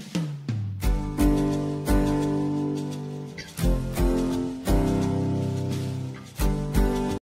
Bye.